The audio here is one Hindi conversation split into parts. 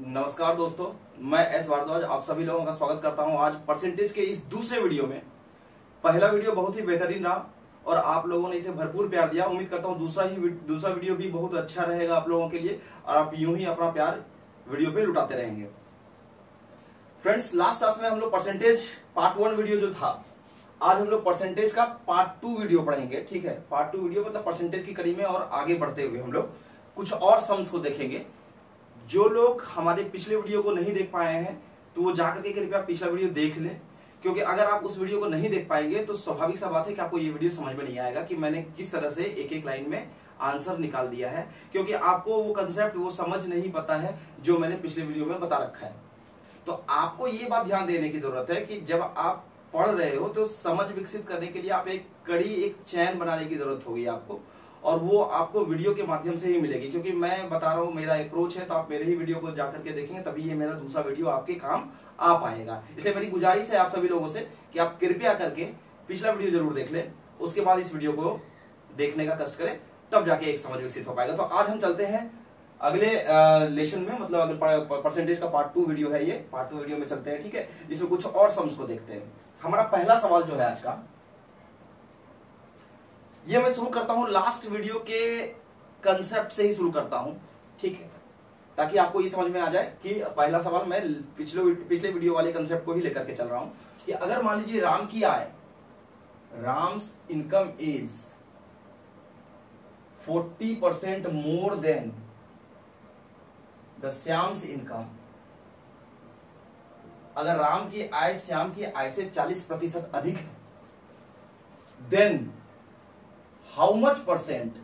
नमस्कार दोस्तों, मैं एस भारद्वाज आप सभी लोगों का स्वागत करता हूँ आज परसेंटेज के इस दूसरे वीडियो में। पहला वीडियो बहुत ही बेहतरीन रहा और आप लोगों ने इसे भरपूर प्यार दिया। उम्मीद करता हूँ दूसरा ही दूसरा वीडियो भी बहुत अच्छा रहेगा आप लोगों के लिए और आप यूँ ही अपना प्यार वीडियो पे लुटाते रहेंगे। फ्रेंड्स लास्ट क्लास में हम लोग परसेंटेज पार्ट वन वीडियो जो था, आज हम लोग परसेंटेज का पार्ट टू वीडियो पढ़ेंगे, ठीक है? पार्ट टू वीडियो मतलब परसेंटेज की कड़ी में और आगे बढ़ते हुए हम लोग कुछ और सम्स को देखेंगे। जो लोग हमारे पिछले वीडियो को नहीं देख पाए हैं तो वो जाकर के कृपया पिछला वीडियो देख लें। क्योंकि अगर आप उस वीडियो को नहीं देख पाएँगे तो स्वाभाविक सा बात है कि आपको ये वीडियो समझ में नहीं आएगा कि मैंने किस तरह से एक एक लाइन में आंसर निकाल दिया है। क्योंकि आपको वो कंसेप्ट वो समझ नहीं पता है जो मैंने पिछले वीडियो में बता रखा है। तो आपको ये बात ध्यान देने की ज़रूरत है कि जब आप पढ़ रहे हो तो समझ विकसित करने के लिए आप एक कड़ी, एक चैन बनाने की ज़रूरत होगी आपको। और वो आपको वीडियो के माध्यम से ही मिलेगी। क्योंकि मैं बता रहा हूँ, मेरा अप्रोच है तो आप मेरे ही वीडियो को जाकर के देखेंगे, तभी ये मेरा दूसरा वीडियो आपके काम आ पाएगा। इसलिए मेरी गुजारिश है आप सभी लोगों से कि आप कृपया करके पिछला वीडियो ज़रूर देख लें, उसके बाद इस वीडियो को देखने का कष्ट करें, तब जाके एक समझ विकसित हो पाएगा। तो आज हम चलते हैं अगले लेशन में मतलब अगर परसेंटेज का पार्ट टू वीडियो है ये पार्ट टू वीडियो में चलते हैं, ठीक है? इसमें कुछ और सम्स को देखते हैं। हमारा पहला सवाल जो है आज का ये मैं शुरू करता हूँ लास्ट वीडियो के कंसेप्ट से ही शुरू करता हूँ, ठीक है? ताकि आपको ये समझ में आ जाए कि पहला सवाल मैं पिछले पिछले वीडियो वाले कंसेप्ट को ही लेकर के चल रहा हूँ कि अगर मान लीजिए राम की आय, Ram's income is 40 percent more than the Shyam's income अगर राम की आय श्याम की आय से 40 प्रतिशत अधिक है then how much percent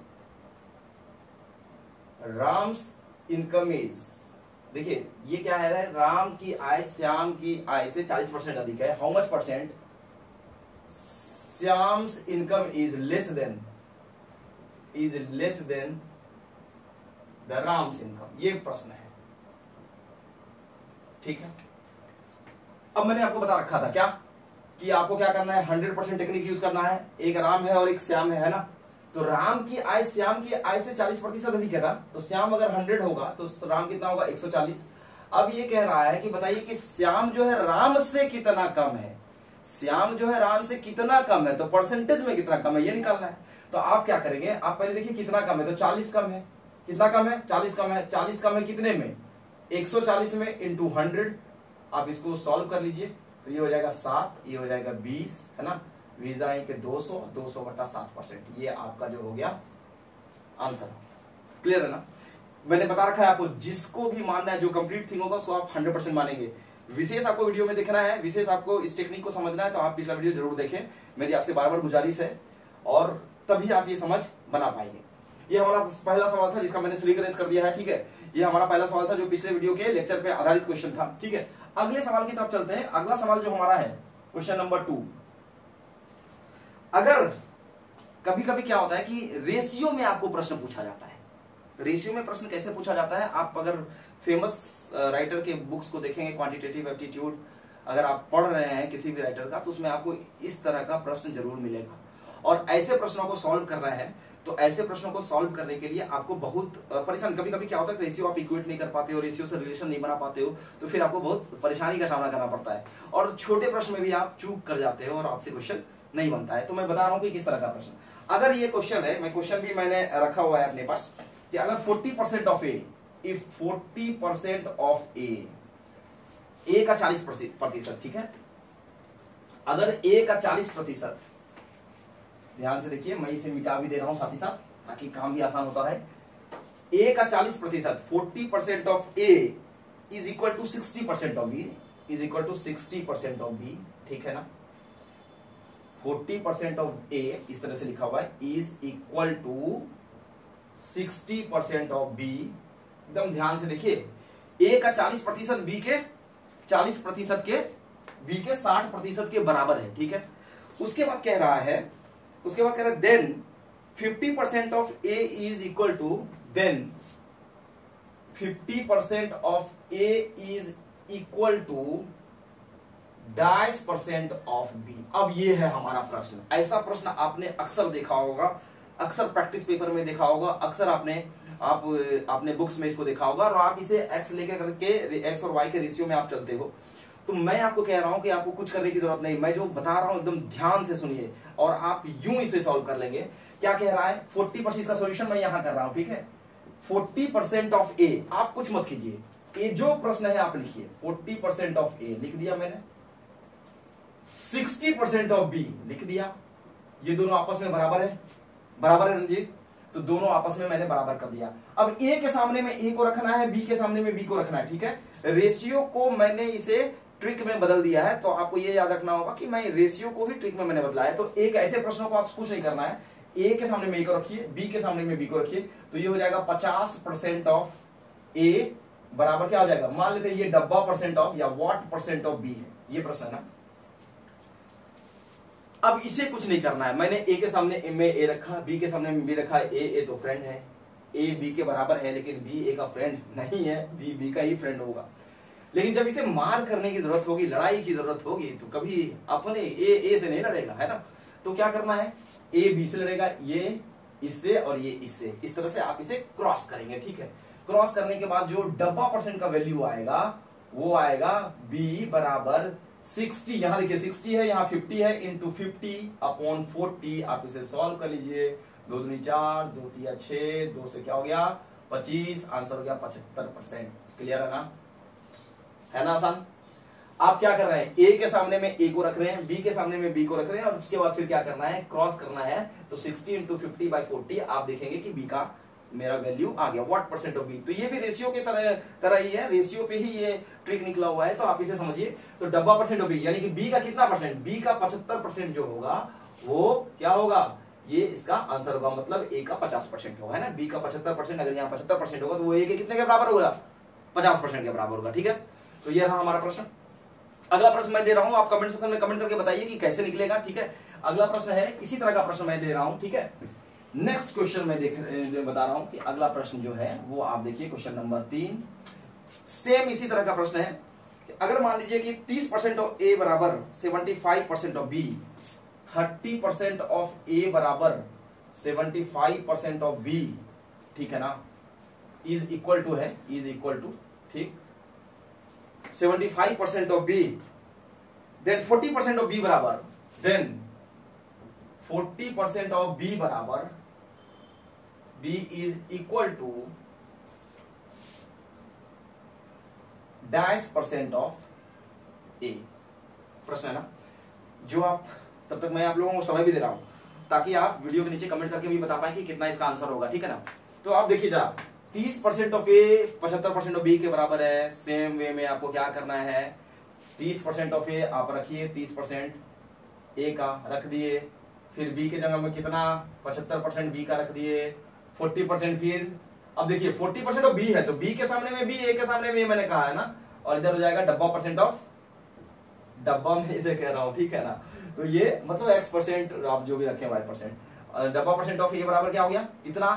Ram's income is देखिए ये क्या है राम की आय श्याम की आय से 40 परसेंट अधिक है। How much percent Shyam's income is less than is less than the Ram's income ये प्रश्न है। ठीक है? अब मैंने आपको बता रखा था क्या? कि आपको क्या करना है? हंड्रेड परसेंट टेक्निक यूज़ करना है। एक राम है और एक श्याम है, है ना? तो राम की आय, श्याम की आय से 40 प्रतिशत अधिक है ना? तो श्याम अगर 100 होगा तो राम कितना होगा? 140 अब ये कह रहा है कि बताइए कि श्याम जो है राम से कितना कम है? श्याम जो है राम से कितना कम है? तो परसेंटेज में कितना कम है? ये निकालना है। तो आप क्या करेंगे? आप पहले देखिए कितना कम है तो 40 कम है। कितना कम है? 40 कम है। 40 कम है कितने में? 140 में इंटू हंड्रेड आप इसको सॉल्व कर लीजिए। तो ये हो जाएगा सात, ये हो जाएगा बीस, है ना? वीज़ा के 200 200 बटा सात परसेंट। ये आपका जो हो गया आंसर। क्लियर है ना? मैंने बता रखा है आपको, जिसको भी मानना है, जो कंप्लीट थिंग होगा, उसको आप 100 परसेंट मानेंगे। विशेष आपको वीडियो में देखना है, विशेष आपको इस टेक्निक को समझना है तो आप पिछला वीडियो ज़रूर देखें। मेरी आपसे बार बार गुजारिश है, और तभी आप ये समझ बना पाएँगे। ये हमारा पहला सवाल था, जिसका मैंने स्लीक कर दिया है, ठीक है? ये हमारा पहला सवाल था, जो पिछले वीडियो के लेक्चर पे आधारित क्वेश्चन था, ठीक है? अगले सवाल की तरफ़ चलते हैं। अगला सवाल जो हमारा है क्वेश्चन नंबर टू अगर कभी कभी क्या होता है कि रेशियो में आपको प्रश्न पूछा जाता है। रेशियो में प्रश्न कैसे पूछा जाता है? आप अगर फ़ेमस राइटर के बुक्स को देखेंगे क्वांटिटेटिव एप्टीट्यूड अगर आप पढ़ रहे हैं किसी भी राइटर का तो उसमें आपको इस तरह का प्रश्न ज़रूर मिलेगा। और ऐसे प्रश्नों को सॉल्व कर रहे हैं तो ऐसे प्रश्नों को सॉल्व करने के लिए आपको बहुत परेशान कभी कभी क्या होता है रेशियो आप इक्वेट नहीं कर पाते हो रेशियो से रिलेशन नहीं बना पाते हो तो फिर आपको बहुत परेशानी का सामना करना पड़ता है। और छोटे प्रश्न में भी आप चूक कर जाते हो और आपसे क्वेश्चन नहीं बनता है। तो मैं बता रहा हूँ कि किस तरह का प्रश्न। अगर ये क्वेश्चन है, मैं क्वेश्चन भी मैंने रखा हुआ है अपने पास कि अगर 40 percent of A if 40 percent of A A का 40 प्रतिशत, ठीक है? अगर ए का 40 प्रतिशत, ध्यान से देखिए, मैं इसे मिटा भी दे रहा हूँ साथ ही साथ, ताकि काम भी आसान होता रहे। ए का 40 प्रतिशत forty percent of A is equal to sixty percent of B is equal to sixty percent of B ठीक है ना? फोर्टी परसेंट ऑफ़ ए इस तरह से लिखा हुआ है is equal to sixty percent of B एकदम ध्यान से देखिए ए का चालीस प्रतिशत बी के, चालीस प्रतिशत के बी के साठ प्रतिशत के बराबर है, ठीक है? उसके बाद कह रहा है, उसके बाद कह रहा है then fifty percent of A is equal to then fifty percent of A is equal to dice percent of B अब ये है हमारा प्रश्न। ऐसा प्रश्न आपने अक्सर देखा होगा, अक्सर प्रैक्टिस पेपर में देखा होगा, अक्सर आपने, आप, आपने बुक्स में इसको देखा होगा, और आप इसे एक्स लेकर करके एक्स और वाई के रेशियो में आप चलते हो। तो मैं आपको कह रहा हूँ कि आपको कुछ करने की ज़रूरत नहीं। मैं जो बता रहा हूँ, एकदम ध्यान से सुनिए, और आप यूँ इसे सॉल्व कर लेंगे। क्या कह रहा है? फोर्टी परसेंट इसका सोल्यूशन मैं यहाँ कर रहा हूँ, ठीक है? फोर्टी परसेंट ऑफ़ ए आप कुछ मत कीजिए। ए जो प्रश्न है, आप लिखिए। फोर्टी परसेंट ऑफ़ ए लिख दिया मैंने। सिक्सटी परसेंट ऑफ़ बी लिख दिया। ये दोनों आपस में बराबर है। बराबर है रंजीत? तो दोनों आपस में मैंने बराबर कर दिया। अब ए के सामने में ए को रखना है बी के सामने में बी को रखना है, ठीक है? रेशियो को मैंने इसे ट्रिक में बदल दिया है तो आपको ये याद रखना होगा कि मैं रेशियो को ही ट्रिक में मैंने बदला है। तो एक ऐसे प्रश्नों को आप कुछ नहीं करना है। ए के सामने में ए को रखिए बी के सामने में बी को रखिए तो ये हो जाएगा पचास परसेंट ऑफ़ ए बराबर क्या हो जाएगा? मान लेते हैं ये डब्बा परसेंट ऑफ़ या वॉट परसेंट ऑफ़ बी है। ये प्रश्न है ना? अब इसे कुछ नहीं करना है। मैंने ए के सामने में ए रखा बी के सामने बी रखा ए ए तो फ्रेंड है। ए बी के बराबर है, लेकिन बी ए का फ्रेंड नहीं है। बी बी का ही फ्रेंड होगा। लेकिन जब इसे मार करने की ज़रूरत होगी, लड़ाई की ज़रूरत होगी तो कभी अपने ए ए से नहीं लड़ेगा, है ना? तो क्या करना है? ए बी से लड़ेगा, ये, इससे और ये इससे। इस तरह से आप इसे क्रॉस करेंगे, ठीक है? क्रॉस करने के बाद जो डब्बा परसेंट का वैल्यू आएगा, वो आएगा बी बराबर सिक्सटी, यहाँ देखिए सिक्सटी है, यहाँ फिफ्टी है इंटू फिफ्टी अपॉन फोर्टी, आप इसे सॉल्व कर लीजिए। दो दूनी चार, दो तिया छह दो से क्या हो गया? पच्चीस आंसर हो गया पचहत्तर परसेंट क्लियर है ना? है ना, आसान? आप क्या कर रहे हैं? ए के सामने में ए को रख रहे हैं बी के सामने में बी को रख रहे हैं, और उसके बाद फिर क्या करना है? क्रॉस करना है। तो 60 इंटू फिफ्टी बाई फोर्टी, आप देखेंगे कि बी का मेरा वैल्यू आ गया व्हाट परसेंट ऑफ़ बी तो ये भी रेशियो की तरह तरह ही है रेशियो पे ही ये ट्रिक निकला हुआ है तो आप इसे समझिए। तो डब्बा परसेंट ऑफ़ बी यानी कि बी का कितना परसेंट बी का पचहत्तर परसेंट जो होगा, वो क्या होगा? ये इसका आंसर होगा मतलब ए का पचास परसेंट होगा, है ना? बी का पचहत्तर परसेंट अगर यहाँ पचहत्तर परसेंट होगा तो वो ए के कितने के बराबर होगा? पचास परसेंट के बराबर होगा, ठीक है? तो ये रहा हमारा प्रश्न। अगला प्रश्न मैं दे रहा हूँ, आप कमेंट सेक्शन में कमेंट करके बताइए कि कैसे निकलेगा, ठीक है? अगला प्रश्न है, इसी तरह का प्रश्न मैं दे रहा हूँ, ठीक है? नेक्स्ट क्वेश्चन में देख बता रहा हूँ कि अगला प्रश्न जो है, वो आप देखिए क्वेश्चन नंबर तीन। सेम इसी तरह का प्रश्न है अगर मान लीजिए कि 30 परसेंट ऑफ़ ए बराबर 75 percent of B 30 percent of A बराबर 75 परसेंट ऑफ़ बी ठीक है ना? इज़ इक्वल टू है इज़ इक्वल टू ठीक? 75 percent of B then 40 percent of B बराबर देन 40 परसेंट ऑफ़ बी बराबर B is equal to dash percent of A प्रश्न है ना? जो आप, तब तक मैं आप लोगों को समय भी दे रहा हूँ, ताकि आप वीडियो के नीचे कमेंट करके भी बता पाए कि कितना इसका आंसर होगा, ठीक है ना? तो आप देखिए जरा, तीस परसेंट ऑफ़ ए पचहत्तर परसेंट ऑफ़ बी के बराबर है सेम वे में आपको क्या करना है? तीस परसेंट ऑफ़ ए आप रखिए, तीस परसेंट ए का रख दिए, फिर बी के जगह में कितना? पचहत्तर परसेंट बी का रख दिए फोर्टी परसेंट फिर। अब देखिए फोर्टी परसेंट ऑफ़ बी है तो बी के सामने में बी ए के सामने में मैंने कहा है ना, और इधर हो जाएगा डब्बा परसेंट ऑफ़ डब्बा में इसे कह रहा हूँ, ठीक है ना? तो ये मतलब एक्स परसेंट आप जो भी रखें वाई परसेंट डब्बा परसेंट ऑफ़ ए बराबर क्या हो गया? इतना।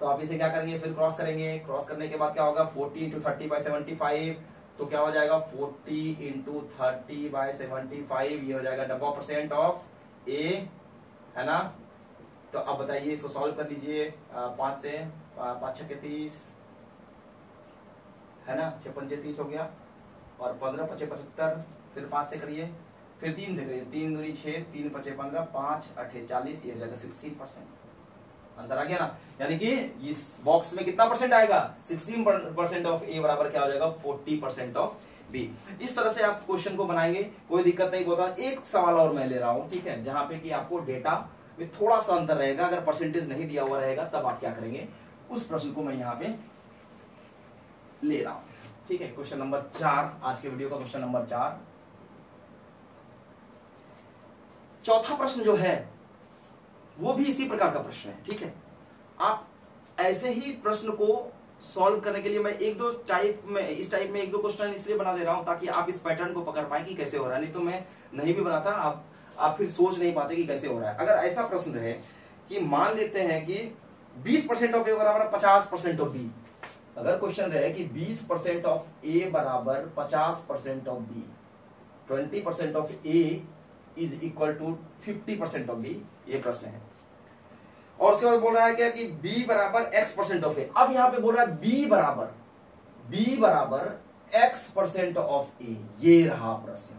तो आप इसे क्या करेंगे? फिर क्रॉस करेंगे। क्रॉस करने के बाद क्या होगा? Forty into thirty by seventy five तो क्या हो जाएगा? Forty into thirty by seventy five ये हो जाएगा डब्बा परसेंट ऑफ़ ए है ना? तो अब बताइए, इसको सॉल्व कर लीजिए पाँच से पाँच छह तीस, है ना? छह पंचे तीस हो गया। और पंद्रह पचे पचहत्तर, फिर पाँच से करिए, फिर तीन से करिए, तीन दूरी छह, तीन पचे पंद्रह, पाँच अठे चालीस, ये जाएगा सिक्सटीन परसेंट आंसर आ गया ना? यानी कि इस बॉक्स में कितना परसेंट आएगा? सिक्सटीन परसेंट ऑफ़ ए बराबर क्या हो जाएगा? फोर्टी परसेंट ऑफ़ बी इस तरह से आप क्वेश्चन को बनाएँगे, कोई दिक्कत नहीं होता एक सवाल और मैं ले रहा हूँ, ठीक है? जहाँ पे कि आपको डेटा में थोड़ा सा अंतर रहेगा, अगर परसेंटेज नहीं दिया हुआ रहेगा, तब आप क्या करेंगे? उस प्रश्न को मैं यहाँ पे ले रहा हूँ। ठीक है? क्वेश्चन नंबर चार, आज के वीडियो का क्वेश्चन नंबर चार। चौथा प्रश्न जो है, वो भी इसी प्रकार का प्रश्न है, ठीक है? आप ऐसे ही प्रश्न को सॉल्व करने के लिए मैं एक दो टाइप में, इस टाइप में एक दो क्वेश्चन इसलिए बना दे रहा हूँ ताकि आप इस पैटर्न को पकड़ पाए कि कैसे हो रहा है। नहीं तो मैं नहीं भी बनाता, आप आप फिर सोच नहीं पाते कि कैसे हो रहा है। अगर ऐसा प्रश्न रहे कि मान लेते हैं कि 20 परसेंट ऑफ़ ए बराबर 50 परसेंट ऑफ़ बी अगर क्वेश्चन रहे कि 20 परसेंट ऑफ़ ए बराबर 50 percent of B 20 percent of A is equal to 50 percent of B ये प्रश्न है। और उसके बाद बोल रहा है क्या कि बी बराबर एक्स परसेंट ऑफ़ ए अब यहाँ पे बोल रहा है बी बराबर बी बराबर एक्स परसेंट ऑफ़ ए ये रहा प्रश्न।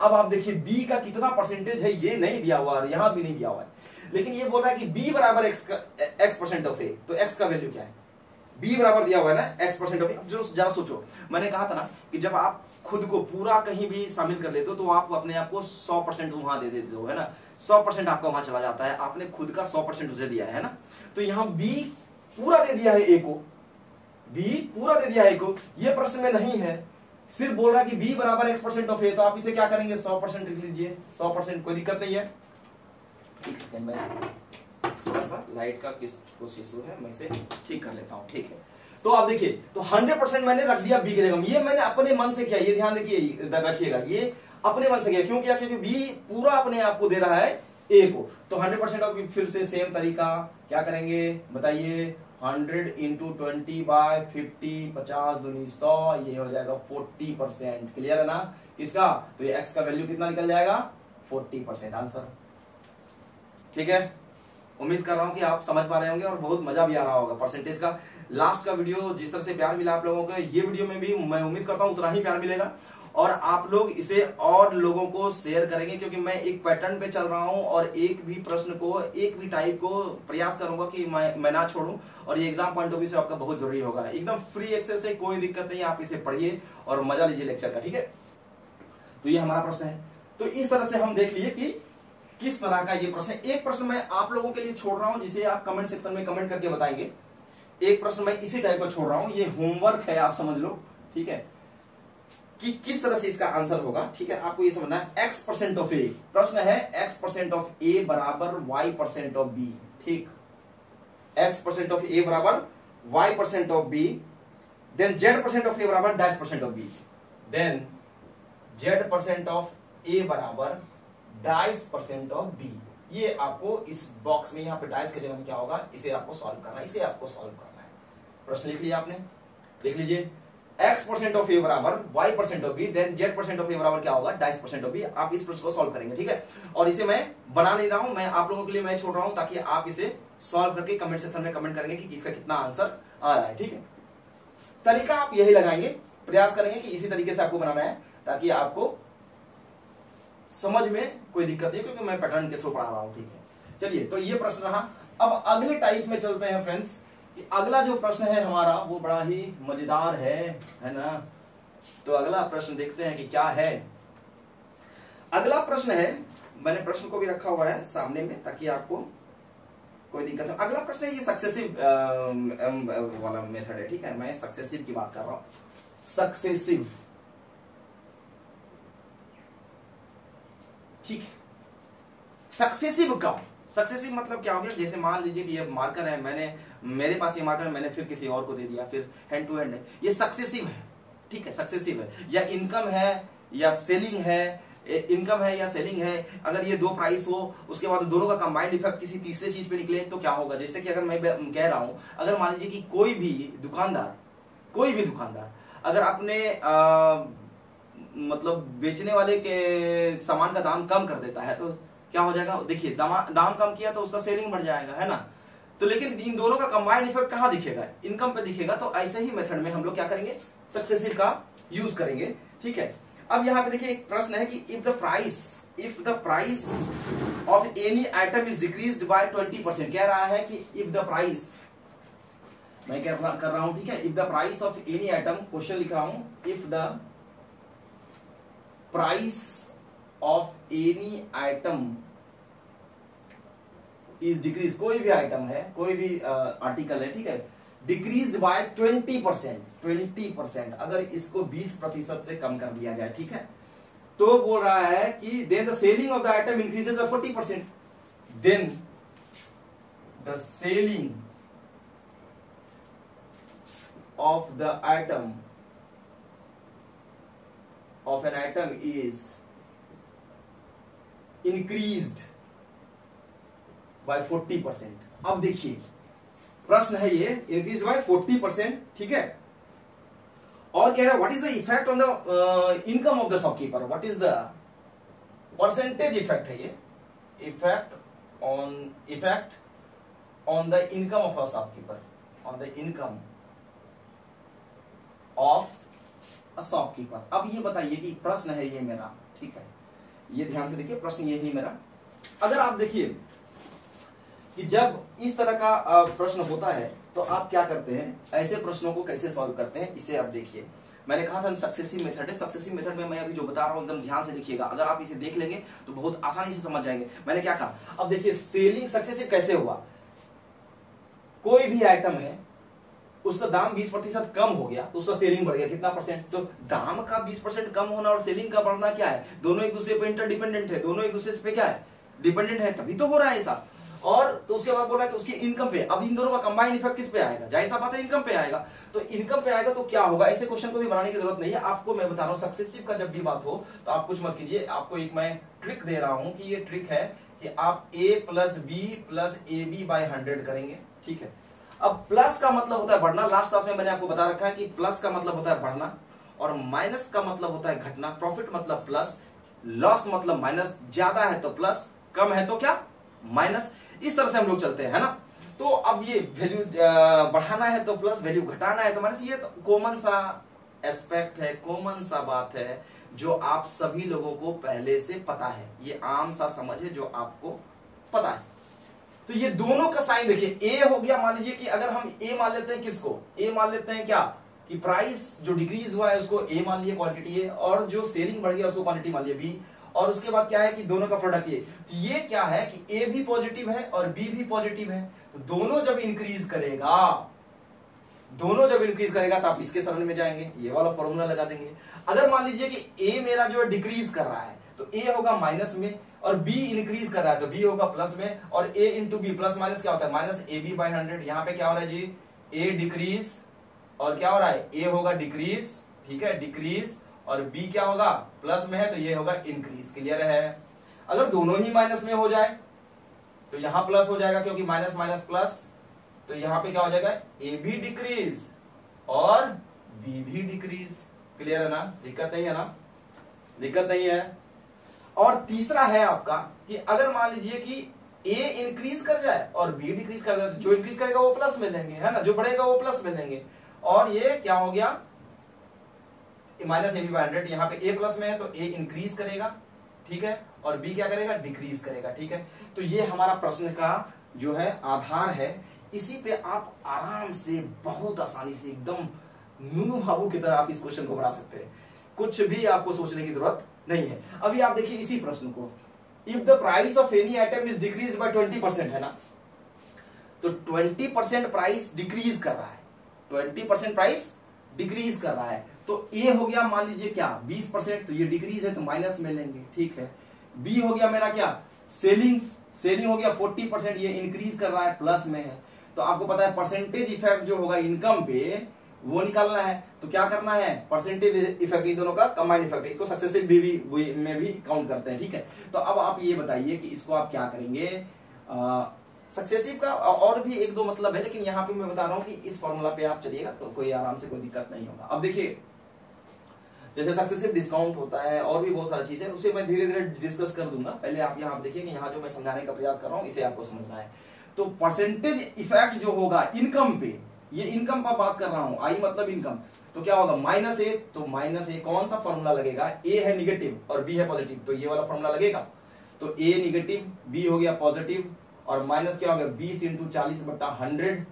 अब आप देखिए बी का कितना परसेंटेज है, ये नहीं दिया हुआ है, यहाँ भी नहीं दिया हुआ है। लेकिन ये बोल रहा है कि बी बराबर X X percent of A तो एक्स का वैल्यू क्या है? बी बराबर दिया हुआ है ना एक्स परसेंट ऑफ़ जो जरा सोचो, मैंने कहा था ना कि जब आप खुद को पूरा कहीं भी शामिल कर लेते हो तो आप अपने आप को सौ परसेंट वहाँ दे देते हो, है ना? सौ परसेंट आपका वहाँ चला जाता है। आपने खुद का सौ परसेंट उसे दिया है ना? तो यहाँ बी पूरा दे दिया है ए को। बी पूरा दे दिया है ए को। ये प्रश्न में नहीं है। सिर्फ़ बोल रहा है कि बी बराबर एक्स परसेंट ऑफ़ ए तो आप इसे क्या करेंगे? सौ परसेंट लिख लीजिए। सौ परसेंट कोई दिक्कत नहीं है। एक सेकेंड में थोड़ा सा लाइट का किस कुछ है, मैं इसे ठीक कर लेता हूँ, ठीक है? तो आप देखिए तो 100 परसेंट मैंने रख दिया बी के जगह। ये मैंने अपने मन से किया, ये ध्यान देखिए रखिएगा। ये अपने मन से किया क्यों किया? क्योंकि बी पूरा अपने आप को दे रहा है ए को। तो 100 परसेंट ऑफ़ फिर से सेम तरीका। क्या करेंगे? बताइए। 100 इंटू ट्वेंटी बाय फिफ्टी पचास दूनी सौ, ये हो जाएगा 40 परसेंट क्लियर है ना? इसका तो ये एक्स का वैल्यू कितना निकल जाएगा? 40 परसेंट आंसर ठीक है? उम्मीद कर रहा हूँ कि आप समझ पा रहे होंगे और बहुत मज़ा भी आ रहा होगा परसेंटेज का। लास्ट का वीडियो जिस तरह से प्यार मिला आप लोगों को, ये वीडियो में भी मैं उम्मीद करता हूँ उतना ही प्यार मिलेगा। और आप लोग इसे और लोगों को शेयर करेंगे, क्योंकि मैं एक पैटर्न पे चल रहा हूँ और एक भी प्रश्न को, एक भी टाइप को प्रयास करूँगा कि मैं मैं ना छोड़ूं। और ये एग्ज़ाम पॉइंट ऑफ़ व्यू से आपका बहुत ज़रूरी होगा। एकदम फ्री एक्सेस है कोई दिक्कत नहीं, आप इसे पढ़िए और मज़ा लीजिए लेक्चर का, ठीक है? तो ये हमारा प्रश्न है। तो इस तरह से हम देख लिए कि किस तरह का ये प्रश्न एक प्रश्न मैं आप लोगों के लिए छोड़ रहा हूँ, जिसे आप कमेंट सेक्शन में कमेंट करके बताएँगे। एक प्रश्न मैं इसी टाइप का छोड़ रहा हूँ। ये होमवर्क है, आप समझ लो, ठीक है? कि किस तरह से इसका आंसर होगा, ठीक है? आपको ये समझना है एक्स परसेंट ऑफ़ ए प्रश्न है एक्स परसेंट ऑफ़ ए बराबर वाई परसेंट ऑफ़ बी ठीक? एक्स परसेंट ऑफ़ ए बराबर Y percent of B then Z percent of A बराबर dash percent of B then Z percent of A बराबर डाइस परसेंट ऑफ़ बी ये आपको इस बॉक्स में, यहाँ पे डाइस के जगह क्या होगा? इसे आपको सॉल्व करना है, इसे आपको सॉल्व करना है। प्रश्न लिख लिया आपने? लिख लीजिए। एक्स परसेंट ऑफ़ ए बराबर Y percent of B then Z percent of A बराबर क्या होगा? डाइस परसेंट ऑफ़ बी आप इस प्रश्न को सॉल्व करेंगे, ठीक है? और इसे मैं बना नहीं रहा हूँ, मैं आप लोगों के लिए मैं छोड़ रहा हूँ, ताकि आप इसे सॉल्व करके कमेंट सेक्शन में कमेंट करेंगे कि इसका कितना आंसर आ रहा है, ठीक है? तरीका आप यही लगाएँगे, प्रयास करेंगे कि इसी तरीके से आपको बनाना है, ताकि आपको समझ में कोई दिक्कत नहीं क्योंकि मैं पैटर्न के थ्रू पढ़ा रहा हूँ, ठीक है? चलिए तो ये प्रश्न रहा। अब अगले टाइप में चलते हैं फ्रेंड्स कि अगला जो प्रश्न है हमारा, वो बड़ा ही मज़ेदार है है ना? तो अगला प्रश्न देखते हैं कि क्या है। अगला प्रश्न है, मैंने प्रश्न को भी रखा हुआ है सामने में, ताकि आपको कोई दिक्कत हो। अगला प्रश्न है, ये सक्सेसिव वाला मेथड है, ठीक है? मैं सक्सेसिव की बात कर रहा हूँ। सक्सेसिव ठीक सक्सेसिव कब सक्सेसिव मतलब क्या हो गया? जैसे मान लीजिए कि ये मार्कर है, मैंने, मेरे पास ये मार्कर है, मैंने फिर किसी और को दे दिया, फिर हैंड टू हैंड है। ये सक्सेसिव है, ठीक है? सक्सेसिव है। या इनकम है, या सेलिंग है इनकम है, या सेलिंग है, अगर ये दो प्राइस हो, उसके बाद दोनों का कंबाइंड इफ़ेक्ट किसी तीसरे चीज़ पे निकले तो क्या होगा? जैसे कि अगर मैं कह रहा हूँ, अगर मान लीजिए कि कोई भी दुकानदार, कोई भी दुकानदार, अगर अपने मतलब बेचने वाले के सामान का दाम कम कर देता है तो क्या हो जाएगा? देखिए दाम कम किया तो उसका सेलिंग बढ़ जाएगा है ना? तो लेकिन इन दोनों का कंबाइंड इफ़ेक्ट कहाँ दिखेगा? इनकम पे दिखेगा तो ऐसे ही मेथड में हम लोग क्या करेंगे? सक्सेसिव का यूज़ करेंगे ठीक है? अब यहाँ पे देखिए एक प्रश्न है कि if the price if the price of any item is decrease by twenty percent कह रहा है कि इफ़ द प्राइस मैं रहा, कर रहा हूँ ठीक है? If the price of any item question लिख रहा हूँ if the price of any item is decrease कोई भी आइटम है कोई भी आर्टिकल uh, है ठीक है? Decrease by twenty percent twenty percent अगर इसको बीस प्रतिशत से कम कर दिया जाए ठीक है? तो बोल रहा है कि then the selling of the item increases by forty percent then the selling of the item of an item is increased by 40 percent अब देखिए, प्रश्न है ये इंक्रीज बाय 40 परसेंट ठीक है? और कह रहा है what is the effect on the income of the shopkeeper what is the percentage effect है ये? Effect on effect on the income of a shopkeeper on the income of a shopkeeper अब ये बताइए कि प्रश्न है ये मेरा, ठीक है? ये ध्यान से देखिए, प्रश्न ये ही मेरा। अगर आप देखिए कि जब इस तरह का प्रश्न होता है तो आप क्या करते हैं? ऐसे प्रश्नों को कैसे सॉल्व करते हैं? इसे आप देखिए। मैंने कहा था सक्सेसिव मेथड है। सक्सेसिव मेथड में मैं अभी जो बता रहा हूँ, एकदम ध्यान से देखिएगा। अगर आप इसे देख लेंगे तो बहुत आसानी से समझ जाएँगे। मैंने क्या कहा? अब देखिए सेलिंग सक्सेसिव कैसे हुआ? कोई भी आइटम है उसका दाम 20 प्रतिशत कम हो गया तो उसका सेलिंग बढ़ गया। कितना परसेंट? तो दाम का 20 परसेंट कम होना और सेलिंग का बढ़ना क्या है? दोनों एक दूसरे पे इंटरडिपेंडेंट है, दोनों एक दूसरे पे क्या है? डिपेंडेंट है, तभी तो हो रहा है ऐसा। और तो उसके बाद बोला कि उसकी इनकम पे, अब इन दोनों का कंबाइंड इफ़ेक्ट किस पे आएगा? ज़ाहिर सा बात है इनकम पे आएगा। तो इनकम पे आएगा तो क्या होगा? ऐसे क्वेश्चन को भी बनाने की ज़रूरत नहीं है। आपको मैं बता रहा हूँ सक्सेसिव का जब भी बात हो तो आप कुछ मत कीजिए। आपको एक मैं ट्रिक दे रहा हूँ कि ये ट्रिक है कि आप A plus B plus A B by hundred करेंगे। ठीक है? अब प्लस का मतलब होता है बढ़ना। लास्ट क्लास में मैंने आपको बता रखा है कि प्लस का मतलब होता है बढ़ना और माइनस का मतलब होता है घटना। प्रॉफिट मतलब प्लस लॉस मतलब माइनस ज़्यादा है तो प्लस कम है तो क्या? माइनस इस तरह से हम लोग चलते हैं, है ना? तो अब ये वैल्यू बढ़ाना है तो प्लस वैल्यू घटाना है तो माइनस ये तो कॉमन सा एस्पेक्ट है कॉमन सा बात है जो आप सभी लोगों को पहले से पता है। ये आम सा समझ है जो आपको पता है। तो ये दोनों का साइन देखिए ए हो गया, मान लीजिए कि अगर हम ए मान लेते हैं किसको? ए मान लेते हैं क्या? कि प्राइस जो डिक्रीज हुआ है, उसको ए मान लिया क्वांटिटी ए और जो सेलिंग बढ़ गया, उसको क्वांटिटी मान लिया बी और उसके बाद क्या है कि दोनों का प्रोडक्ट ये तो ये क्या है कि ए भी पॉजिटिव है और बी भी पॉजिटिव है। तो दोनों जब इंक्रीज करेगा, दोनों जब इंक्रीज करेगा तो आप इसके शरण में जाएँगे, ये वाला फॉर्मूला लगा देंगे। अगर मान लीजिए कि ए मेरा जो है डिक्रीज कर रहा है तो ए होगा माइनस में और बी इंक्रीज कर रहा है तो बी होगा प्लस में और A into B plus minus क्या होता है? Minus A B by hundred यहाँ पे क्या हो रहा है जी? ए डिक्रीज और क्या हो रहा है? ए होगा डिक्रीज ठीक है? डिक्रीज और बी क्या होगा? प्लस में है तो ये होगा इंक्रीज क्लियर है? अगर दोनों ही माइनस में हो जाए तो यहाँ प्लस हो जाएगा क्योंकि माइनस माइनस प्लस तो यहाँ पे क्या हो जाएगा? ए भी डिक्रीज और बी भी डिक्रीज क्लियर है ना? दिक्कत नहीं है ना? दिक्कत नहीं है? और तीसरा है आपका कि अगर मान लीजिए कि ए इंक्रीज कर जाए और बी डिक्रीज कर जाए तो जो इंक्रीज करेगा वो प्लस में लेंगे है ना? जो बढ़ेगा वो प्लस में लेंगे और ये क्या हो गया? Minus A B by hundred यहाँ पे ए प्लस में है तो ए इंक्रीज करेगा, ठीक है? और बी क्या करेगा? डिक्रीज करेगा, ठीक है? तो ये हमारा प्रश्न का जो है, आधार है। इसी पे आप आराम से, बहुत आसानी से, एकदम नूनू बाबू की तरह आप इस क्वेश्चन को बना सकते हैं। कुछ भी आपको सोचने की ज़रूरत नहीं है। अभी आप देखिए इसी प्रश्न को। If the price of any item is decrease by twenty percent है ना? तो ट्वेंटी परसेंट प्राइस डिक्रीज कर रहा है। ट्वेंटी परसेंट प्राइस डिक्रीज कर रहा है। तो ए हो गया, मान लीजिए क्या? 20 परसेंट तो ये डिक्रीज है तो माइनस में लेंगे। ठीक है। बी हो गया मेरा क्या? सेलिंग सेलिंग हो गया 40 परसेंट ये इंक्रीज कर रहा है प्लस में है। तो आपको पता है परसेंटेज इफ़ेक्ट जो होगा इनकम पे वो निकालना है तो क्या करना है? परसेंटेज इफ़ेक्ट इन दोनों का कंबाइंड इफ़ेक्ट इसको सक्सेसिव भी, भी में भी काउंट करते हैं ठीक है? तो अब आप ये बताइए कि इसको आप क्या करेंगे? सक्सेसिव का और भी एक दो मतलब है लेकिन यहाँ पे मैं बता रहा हूँ कि इस फॉर्मूला पे आप चलिएगा तो कोई आराम से कोई दिक्कत नहीं होगा। अब देखिए जैसे सक्सेसिव डिस्काउंट होता है और भी बहुत सारी चीज़ है उसे मैं धीरे धीरे डिस्कस कर दूँगा। पहले आप यहाँ देखिए कि यहाँ जो मैं समझाने का प्रयास कर रहा हूँ इसे आपको समझना है। तो परसेंटेज इफ़ेक्ट जो होगा इनकम पे ये इनकम पर बात कर रहा हूँ। आई मतलब इनकम तो क्या होगा? माइनस ए तो माइनस ए कौन सा फॉर्मूला लगेगा? ए है निगेटिव और बी है पॉजिटिव तो ये वाला फॉर्मूला लगेगा। तो ए निगेटिव बी हो गया पॉजिटिव और माइनस क्या हो गया? बीस इंटू चालीस बट्टा हंड्रेड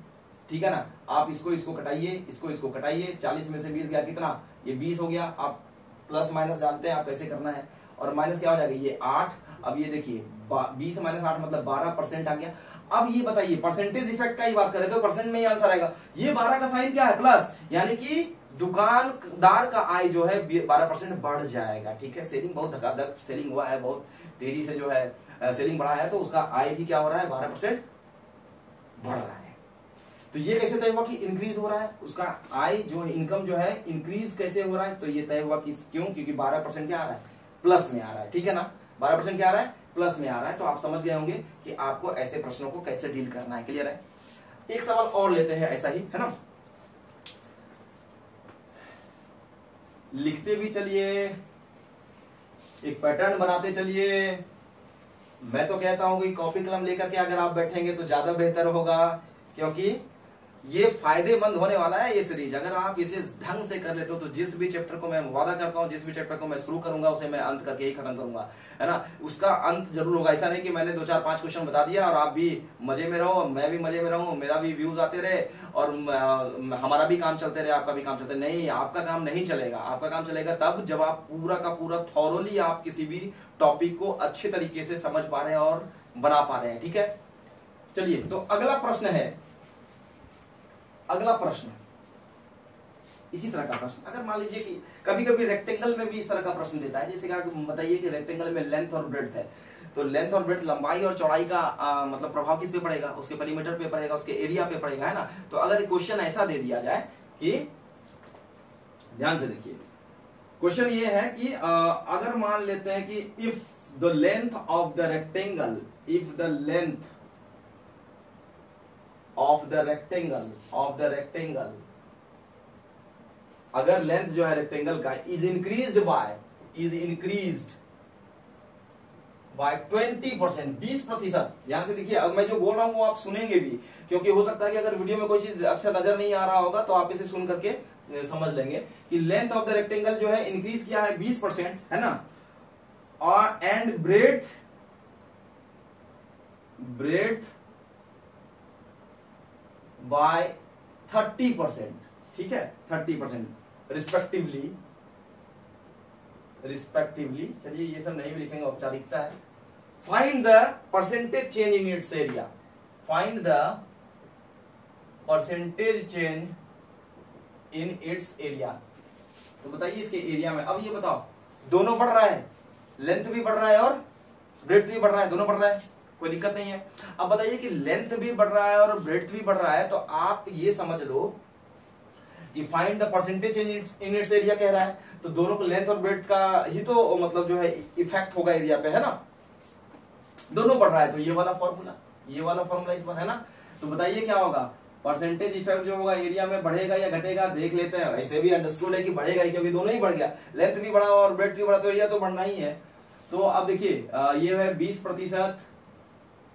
ठीक है ना? आप इसको इसको कटाइए, इसको इसको कटाइए। चालीस में से बीस गया कितना? ये बीस हो गया। आप प्लस माइनस जानते हैं, आप कैसे करना है। और माइनस क्या हो जाएगा? ये आठ। अब ये देखिए बीस माइनस आठ मतलब बारह परसेंट आ गया। अब ये बताइए परसेंटेज इफ़ेक्ट का ही बात करें तो परसेंट में ही आंसर आएगा। ये बारह का साइन क्या है? प्लस यानी कि दुकानदार का आय जो है बारह परसेंट बढ़ जाएगा, ठीक है? सेलिंग बहुत धकाधक सेलिंग हुआ है, बहुत तेज़ी से जो है सेलिंग बढ़ा है तो उसका आय भी क्या हो रहा है? बारह परसेंट बढ़ रहा है। तो ये कैसे तय हुआ कि इंक्रीज हो रहा है? उसका आय जो इनकम जो है इंक्रीज कैसे हो रहा है? तो ये तय हुआ कि क्यों? क्योंकि बारह क्या आ रहा है? प्लस में आ रहा है, ठीक है ना? बारह क्या आ रहा है? प्लस में आ रहा है तो आप समझ गए होंगे कि आपको ऐसे प्रश्नों को कैसे डील करना है, क्लियर है? एक सवाल और लेते हैं ऐसा ही, है ना? लिखते भी चलिए, एक पैटर्न बनाते चलिए। मैं तो कहता हूँ कि कॉपी कलम लेकर के अगर आप बैठेंगे तो ज़्यादा बेहतर होगा, क्योंकि ये फ़ायदेमंद होने वाला है ये सीरीज़ अगर आप इसे ढंग से कर लेते हो तो जिस भी चैप्टर को मैं वादा करता हूँ, जिस भी चैप्टर को मैं शुरू करूँगा, उसे मैं अंत करके ही खत्म करूँगा, है ना? उसका अंत ज़रूर होगा। ऐसा नहीं कि मैंने दो चार पाँच क्वेश्चन बता दिया और आप भी मज़े में रहो, मैं भी मज़े में रहूँ, मेरा भी व्यूज़ आते रहे और हमारा भी काम चलते रहे, आपका भी काम चलते नहीं, आपका काम नहीं चलेगा। आपका काम चलेगा तब जब आप पूरा का पूरा थॉरोली आप किसी भी टॉपिक को अच्छे तरीके से समझ पा रहे हैं और बना पा रहे हैं, ठीक है? चलिए तो अगला प्रश्न है। अगला प्रश्न। इसी तरह का प्रश्न। अगर मान लीजिए कि कभी कभी रेक्टेंगल में भी इस तरह का प्रश्न देता है जैसे कि बताइए कि रेक्टेंगल में लेंथ और ब्रेथ है तो लेंथ और ब्रेथ लंबाई और चौड़ाई का आ, मतलब प्रभाव किस पे पड़ेगा? उसके परिमीटर पे पड़ेगा उसके एरिया पे पड़ेगा है ना? तो अगर क्वेश्चन ऐसा दे दिया जाए कि ध्यान से देखिए। क्वेश्चन ये है कि आ, अगर मान लेते हैं कि if the length of the rectangle if the length of the rectangle of the rectangle अगर लेंथ जो है रेक्टेंगल का is increase by is increase by twenty percent बीस प्रतिशत। यहाँ से देखिए, अब मैं जो बोल रहा हूँ वो आप सुनेंगे भी, क्योंकि हो सकता है कि अगर वीडियो में कोई चीज़ अक्सर नज़र नहीं आ रहा होगा तो आप इसे सुन करके समझ लेंगे कि लेंथ ऑफ़ द रेक्टेंगल जो है इंक्रीज किया है बीस परसेंट, है ना? और and breadth breadth by thirty percent ठीक है? थर्टी परसेंट रिस्पेक्टिवली रिस्पेक्टिवली चलिए ये सब नहीं भी लिखेंगे, औपचारिकता है। Find the percentage change in its area find the percentage change in its area तो बताइए इसके एरिया में। अब ये बताओ, दोनों बढ़ रहा है लेंथ भी बढ़ रहा है और ब्रेथ भी बढ़ रहा है, दोनों बढ़ रहा है। कोई दिक्कत नहीं है। अब बताइए कि लेंथ भी बढ़ रहा है और ब्रेथ भी बढ़ रहा है तो आप ये समझ लो कि find the percentage in its area कह रहा है। तो दोनों को लेंथ और ब्रेथ का ही तो मतलब जो है इफ़ेक्ट होगा एरिया पे, है ना? दोनों बढ़ रहा है तो ये वाला फॉर्मूला ये वाला फॉर्मूला इस बार, है ना? तो बताइए क्या होगा? परसेंटेज इफ़ेक्ट जो होगा एरिया में बढ़ेगा या घटेगा, देख लेते हैं। ऐसे भी अंडरस्टूड है कि बढ़ेगा ही, क्योंकि दोनों ही बढ़ गया। लेंथ भी बढ़ा और ब्रेथ भी बढ़ा तो एरिया तो बढ़ना ही है। तो अब देखिए ये है बीस प्रतिशत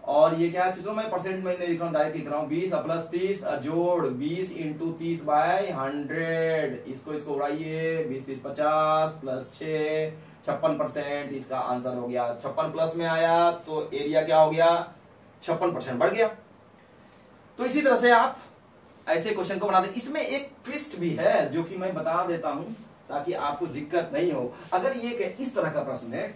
और ये क्या चीज़ों में परसेंट में लिख रहा हूँ डायरेक्ट लिख रहा हूँ। बीस प्लस तीस जोड़, बीस इंटू तीस बाय हंड्रेड इसको इसको उड़ाइए बीस, तीस, पचास प्लस छ, छप्पन परसेंट इसका आंसर हो गया। छप्पन प्लस में आया तो एरिया क्या हो गया? छप्पन परसेंट बढ़ गया। तो इसी तरह से आप ऐसे क्वेश्चन को बना दे इसमें एक ट्विस्ट भी है, जो कि मैं बता देता हूँ, ताकि आपको दिक्कत नहीं हो। अगर ये इस तरह का प्रश्न है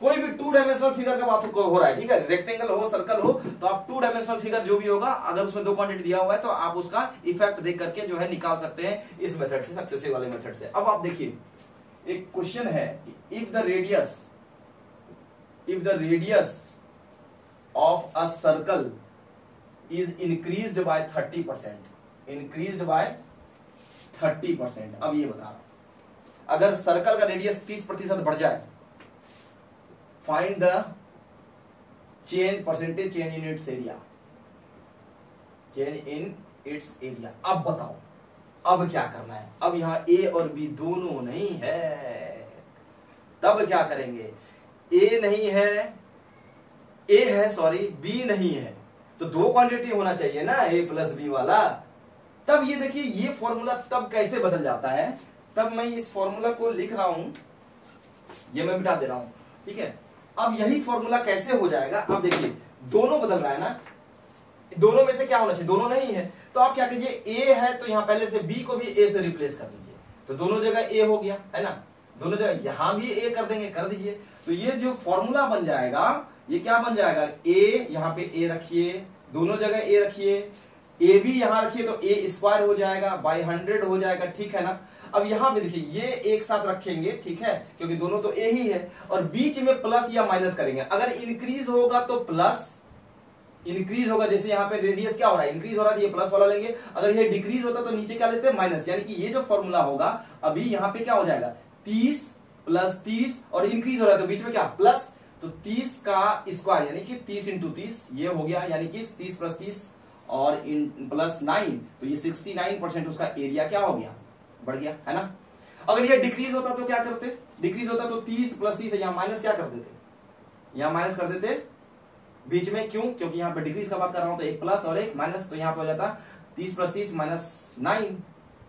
कोई भी टू डायमेंशनल फिगर का बात हो रहा है, ठीक है? रेक्टेंगल हो सर्कल हो तो आप टू डायमेंशनल फिगर जो भी होगा, अगर उसमें दो क्वांटिटी दिया हुआ है तो आप उसका इफ़ेक्ट देख करके जो है निकाल सकते हैं इस मेथड से सक्सेसिव वाले मेथड से। अब आप देखिए, एक क्वेश्चन है if the radius if the radius of a circle is increase by thirty percent increase by thirty percent अब ये बता रहा अगर सर्कल का रेडियस तीस प्रतिशत बढ़ जाए find the change percentage change in its area change in its area अब बताओ, अब क्या करना है? अब यहाँ ए और बी दोनों नहीं है। तब क्या करेंगे? ए नहीं है ए है सॉरी बी नहीं है। तो दो क्वांटिटी होना चाहिए ना ए प्लस बी वाला। तब ये देखिए, ये फॉर्मूला तब कैसे बदल जाता है? तब मैं इस फॉर्मूला को लिख रहा हूँ। ये मैं मिटा दे रहा हूँ, ठीक है? अब यही फॉर्मूला कैसे हो जाएगा? अब देखिए, दोनों बदल रहा है ना? दोनों में से क्या होना चाहिए? दोनों नहीं है। तो आप क्या कीजिए ए है तो यहाँ पहले से बी को भी ए से रिप्लेस कर दीजिए। तो दोनों जगह ए हो गया, है ना? दोनों जगह यहाँ भी ए कर देंगे, कर दीजिए। तो ये जो फॉर्मूला बन जाएगा, ये क्या बन जाएगा? ए यहाँ पे ए रखिए, दोनों जगह ए रखिए। ए भी यहाँ रखिए तो ए स्क्वायर हो जाएगा बाई हंड्रेड हो जाएगा, ठीक है ना? अब यहाँ पे देखिए, ये एक साथ रखेंगे, ठीक है? क्योंकि दोनों तो ए ही है, और बीच में प्लस या माइनस करेंगे। अगर इंक्रीज होगा तो प्लस इंक्रीज होगा, जैसे यहाँ पे रेडियस क्या हो रहा है? इंक्रीज हो रहा है तो ये प्लस वाला लेंगे। अगर ये डिक्रीज होता तो नीचे क्या लेते? हैं माइनस यानी कि ये जो फॉर्मूला होगा, अभी यहाँ पे क्या हो जाएगा? तीस प्लस तीस और इंक्रीज हो रहा है तो बीच में क्या? प्लस तो तीस का स्क्वायर यानी कि तीस इंटू तीस, ये हो गया, यानी कि तीस प्लस तीस और इन प्लस नाइन तो ये सिक्सटी नाइन परसेंट उसका एरिया क्या हो गया? बढ़ गया, है ना? अगर ये डिक्रीज होता तो क्या करते? डिक्रीज होता तो तीस प्लस तीस यहाँ माइनस क्या कर देते? यहाँ माइनस कर देते बीच में, क्यों? क्योंकि यहाँ पे डिग्रीज का बात कर रहा हूँ तो एक प्लस और एक माइनस तो यहाँ पे हो जाता तीस प्लस तीस माइनस नाइन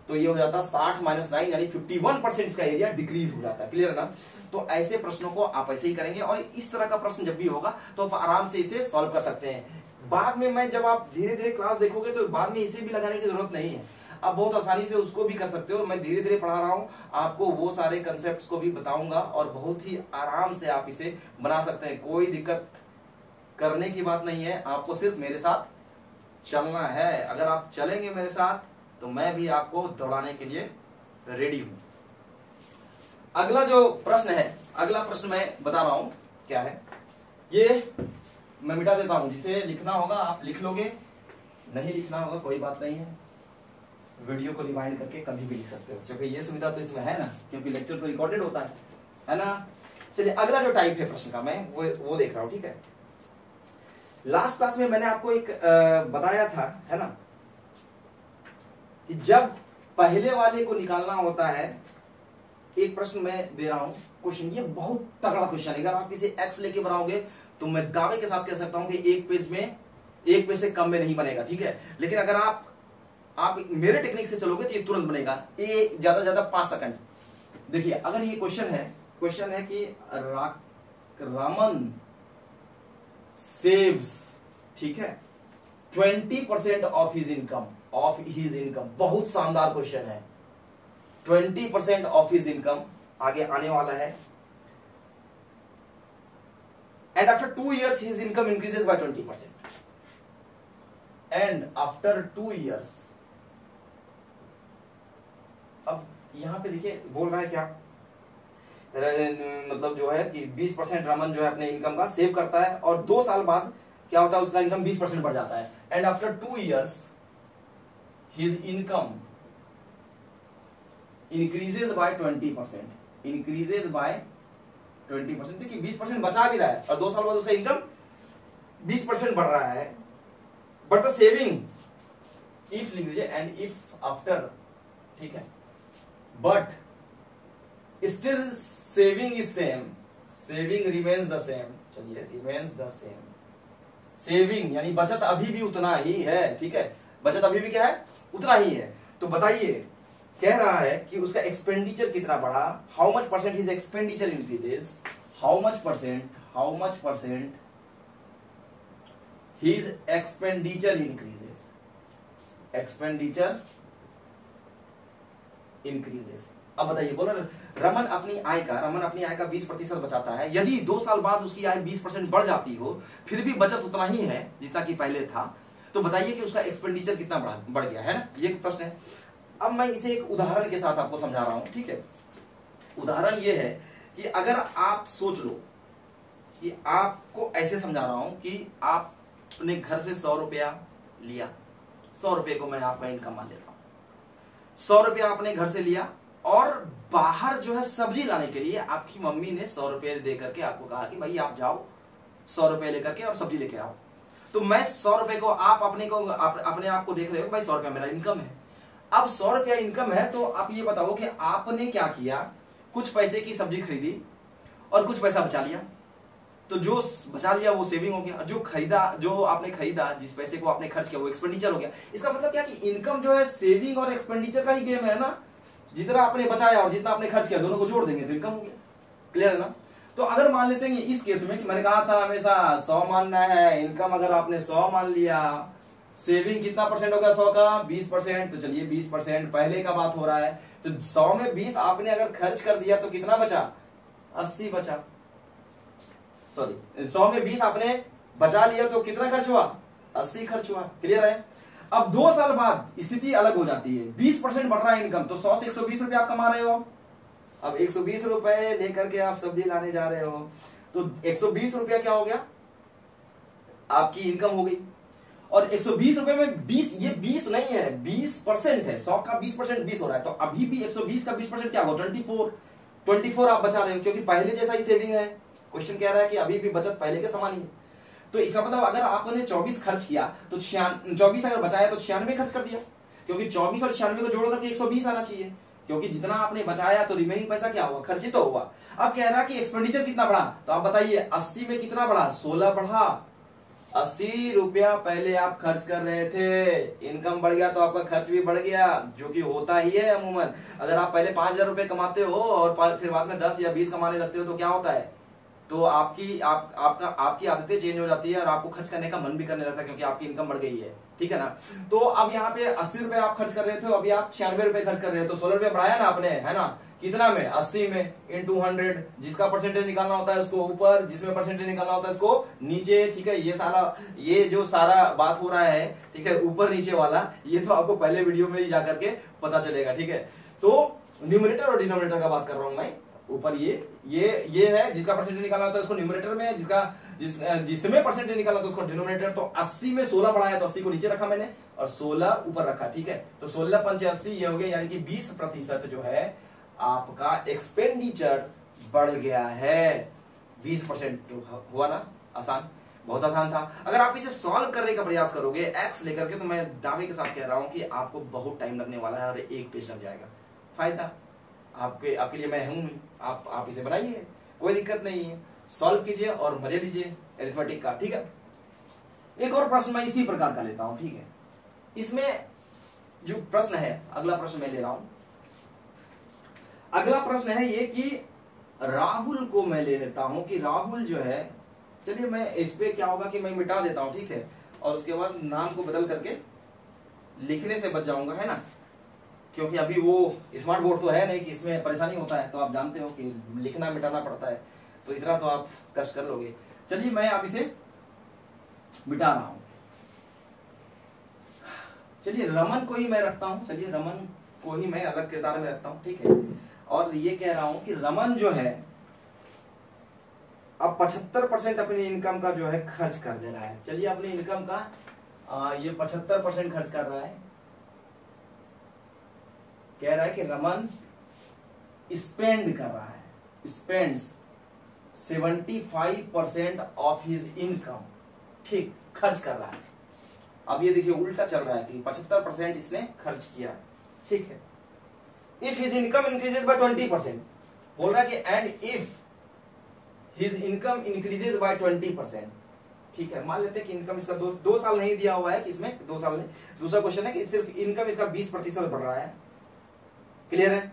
तो ये हो जाता साठ माइनस नाइन यानी फिफ्टी वन परसेंट इसका एरिया डिक्रीज हो जाता है क्लियर है ना? तो ऐसे प्रश्नों को आप ऐसे ही करेंगे, और इस तरह का प्रश्न जब भी होगा तो आप आराम से इसे सॉल्व कर सकते हैं। बाद में मैं जब आप धीरे धीरे क्लास देखोगे तो बाद में इसे भी लगाने की ज़रूरत नहीं है। आप बहुत आसानी से उसको भी कर सकते हो मैं धीरे धीरे पढ़ा रहा हूँ। आपको वो सारे कंसेप्ट को भी बताऊँगा और बहुत ही आराम से आप इसे बना सकते हैं। कोई दिक्कत करने की बात नहीं है। आपको सिर्फ़ मेरे साथ चलना है। अगर आप चलेंगे मेरे साथ तो मैं भी आपको दौड़ाने के लिए रेडी हूँ। अगला जो प्रश्न है, अगला प्रश्न मैं बता रहा हूँ। क्या है? ये मैं मिटा देता हूँ। जिसे लिखना होगा, आप लिख लोगे। नहीं लिखना होगा, कोई बात नहीं है। वीडियो को रिवाइंड करके कभी भी लिख सकते हो। क्योंकि ये सुविधा तो इसमें है ना क्योंकि लेक्चर तो रिकॉर्डेड होता है। है ना? चलिए अगला जो टाइप है प्रश्न का मैं वो वो देख रहा हूँ ठीक है? लास्ट क्लास में मैंने आपको एक आ, बताया था है ना? कि जब पहले वाले को निकालना होता है एक प्रश्न मैं दे रहा हूँ क्वेश्चन ये बहुत तगड़ा क्वेश्चन है। अगर आप इसे एक्स लेके बनाओगे तो मैं दावे के साथ कह सकता हूँ कि एक पेज में एक पेज से कम में नहीं बनेगा ठीक है? लेकिन अगर आप आप मेरे टेक्निक से चलोगे तो ये तुरंत बनेगा। ये ज़्यादा ज़्यादा पाँच सेकंड देखिए, अगर ये क्वेश्चन है क्वेश्चन है कि रामन सेव्स ठीक है? Twenty percent of his income of his income बहुत शानदार क्वेश्चन है। Twenty percent of his income आगे आने वाला है। And after two years his income increases by twenty percent and after two years अब यहाँ पे देखिए, बोल रहा है क्या? मतलब जो है कि 20 परसेंट रमन जो है अपने इनकम का सेव करता है और दो साल बाद क्या होता है, उसका इनकम 20 परसेंट बढ़ जाता है। And after two years his income increases by 20 percent increases by 20 percent देखिए 20 परसेंट बचा भी रहा है और दो साल बाद उसका इनकम 20 परसेंट बढ़ रहा है। बट द सेविंग इफ़ लिख दीजिए एंड इफ़ आफ्टर ठीक है? But still saving is same saving remains the same चलिए रिमेन्स द सेम सेविंग यानी बचत अभी भी उतना ही है, ठीक है? बचत अभी भी क्या है? उतना ही है। तो बताइए, कह रहा है कि उसका एक्सपेंडिचर कितना बढ़ा? How much percent his expenditure increases how much percent how much percent his expenditure increases expenditure increases अब बताइए, बोलो, रमन अपनी आय का, रमन अपनी आय का 20 प्रतिशत बचाता है। यदि दो साल बाद उसकी आय 20 परसेंट बढ़ जाती हो, फिर भी बचत उतना ही है जितना कि पहले था। तो बताइए कि उसका एक्सपेंडिचर कितना बढ़ा गया है ना? ये प्रश्न है। अब मैं इसे एक उदाहरण के साथ आपको समझा रहा हूँ, ठीक है? उदाहरण ये है कि अगर आप सोच लो कि आपको ऐसे समझा रहा हूँ कि आप अपने घर से सौ रुपया लिया। सौ रुपये को मैं आपका इनकम मान लेता हूँ। सौ रुपया अपने घर से लिया और बाहर जो है सब्ज़ी लाने के लिए आपकी मम्मी ने सौ रुपये दे करके आपको कहा कि भाई आप जाओ सौ रुपए लेकर के और सब्ज़ी लेके आओ। तो मैं सौ रुपए को आप अपने को आप, अपने आप को देख रहे हो भाई सौ रुपया मेरा इनकम है। अब सौ रुपया इनकम है तो आप ये बताओ कि आपने क्या किया? कुछ पैसे की सब्ज़ी खरीदी और कुछ पैसा बचा लिया। तो जो बचा लिया वो सेविंग हो गया। जो खरीदा, जो आपने खरीदा, जिस पैसे को आपने खर्च किया, वो एक्सपेंडिचर हो गया। इसका मतलब क्या कि इनकम जो है सेविंग और एक्सपेंडिचर का ही गेम है ना? जितना आपने बचाया और जितना आपने खर्च किया, दोनों को जोड़ देंगे तो इनकम हो गया। क्लियर है ना? तो अगर मान लेते हैं इस केस में कि मैंने कहा था हमेशा सौ मानना है इनकम अगर आपने सौ मान लिया सेविंग कितना परसेंट होगा सौ का? बीस परसेंट तो चलिए बीस परसेंट पहले का बात हो रहा है। तो सौ में बीस आपने अगर खर्च कर दिया तो कितना बचा? अस्सी बचा। सॉरी सौ में बीस आपने बचा लिया तो कितना खर्च हुआ? अस्सी खर्च हुआ। क्लियर है? अब दो साल बाद स्थिति अलग हो जाती है। बीस परसेंट बढ़ रहा है इनकम तो सौ से एक सौ बीस रुपए आप कमा रहे हो। अब एक सौ बीस रुपए लेकर के आप सब्ज़ी लाने जा रहे हो। तो एक सौ बीस रुपया क्या हो गया? आपकी इनकम हो गई। और एक सौ बीस रुपए में बीस, ये बीस नहीं है, बीस परसेंट है। सौ का बीस परसेंट बीस हो रहा है। तो अभी भी एक सौ बीस का बीस परसेंट क्या होगा ट्वेंटी फोर। ट्वेंटी फोर आप बचा रहे हो, क्योंकि पहले जैसा ही सेविंग है। क्वेश्चन कह रहा है कि अभी भी बचत पहले के समान ही है। तो इसका मतलब अगर आपने चौबीस खर्च किया तो चौबीस अगर बचाया तो छियानवे खर्च कर दिया। क्योंकि चौबीस और छियानवे को जोड़ करके एक सौ बीस आना चाहिए। क्योंकि जितना आपने बचाया तो रिमेनिंग पैसा क्या हुआ? खर्चित तो हुआ। अब कह रहा है कि एक्सपेंडिचर कितना बढ़ा? तो आप बताइए, अस्सी में कितना बढ़ा? सोलह बढ़ा। अस्सी रुपया पहले आप खर्च कर रहे थे। इनकम बढ़ गया तो आपका खर्च भी बढ़ गया, जो कि होता ही है अमूमन। अगर आप पहले पाँच हज़ार रुपए कमाते हो और फिर बाद में दस या बीस कमाने लगते हो तो क्या होता है? तो आपकी, आप, आपका, आपकी आदतें चेंज हो जाती है और आपको खर्च करने का मन भी करने लगता है क्योंकि आपकी इनकम बढ़ गई है। ठीक है ना? तो अब यहाँ पे अस्सी रुपए आप खर्च कर रहे थे, अभी आप छियानवे रुपए खर्च कर रहे हो। तो सोलह रुपए बढ़ाया ना आपने, है ना? कितना में? अस्सी में इन टू हंड्रेड जिसका परसेंटेज निकालना होता है उसको ऊपर, जिसमें परसेंटेज निकालना होता है उसको नीचे। ठीक है? ये सारा, ये जो सारा बात हो रहा है, ठीक है? ऊपर नीचे वाला, ये तो आपको पहले वीडियो में ही जाकर के पता चलेगा, ठीक है? तो न्यूमिनेटर और डिनोमिनेटर का बात कर रहा हूँ मैं। ऊपर ये ये ये है, जिसका परसेंटेज निकालना होता है उसको न्यूमिनेटर में, जिसका, जिस जिसमें परसेंटेज निकाला तो उसको डिनोमिनेटर तो 80 में 16 बढ़ाया तो 80 को नीचे रखा मैंने, और 16 ऊपर रखा, ठीक है? तो 16 पंच अस्सी, ये हो गया, यानी कि 20 प्रतिशत जो है, आपका एक्सपेंडिचर बढ़ गया है। 20 परसेंट हुआ ना, आसान, बहुत आसान था। अगर आप इसे सॉल्व करने का प्रयास करोगे एक्स लेकर के तो मैं दावे के साथ कह रहा हूँ कि आपको बहुत टाइम लगने वाला है और एक पेज लग जाएगा। फ़ायदा? आपके आपके लिए मैं हूँ, आप आप इसे बनाइए, कोई दिक्कत नहीं है। सॉल्व कीजिए और मज़े लीजिए एरिथमेटिक का, ठीक है? एक और प्रश्न मैं इसी प्रकार का लेता हूँ, ठीक है? इसमें जो प्रश्न है, अगला प्रश्न मैं ले रहा हूँ। अगला प्रश्न है ये कि राहुल को मैं ले लेता हूँ कि राहुल जो है, चलिए मैं इस पे क्या होगा कि मैं मिटा देता हूँ, ठीक है? और उसके बाद नाम को बदल करके लिखने से बच जाऊँगा, है ना? क्योंकि अभी वो स्मार्ट बोर्ड तो है नहीं कि इसमें परेशानी होता है तो आप जानते हो कि लिखना मिटाना पड़ता है तो इतना तो आप कष्ट कर लोगे। चलिए, मैं आप इसे मिटा रहा हूँ। चलिए, रमन को ही मैं रखता हूँ। चलिए, रमन को ही मैं अलग किरदार में रखता हूँ, ठीक है? और ये कह रहा हूँ कि रमन जो है, अब पचहत्तर परसेंट अपनी इनकम का जो है खर्च कर दे रहा है। चलिए, अपनी इनकम का ये पचहत्तर परसेंट खर्च कर रहा है। कह रहा है कि रमन स्पेंड कर रहा है spends seventy five percent of his income ठीक, खर्च कर रहा है। अब ये देखिए, उल्टा चल रहा है कि पचहत्तर परसेंट इसने खर्च किया, ठीक है। If his income increases by twenty percent बोल रहा है कि and if his income increases by twenty percent ठीक है। मान लेते हैं कि इनकम इसका दो दो साल नहीं दिया हुआ है, कि इसमें दो साल नहीं, दूसरा क्वेश्चन है कि सिर्फ़ इनकम इसका बीस प्रतिशत बढ़ रहा है। क्लियर है?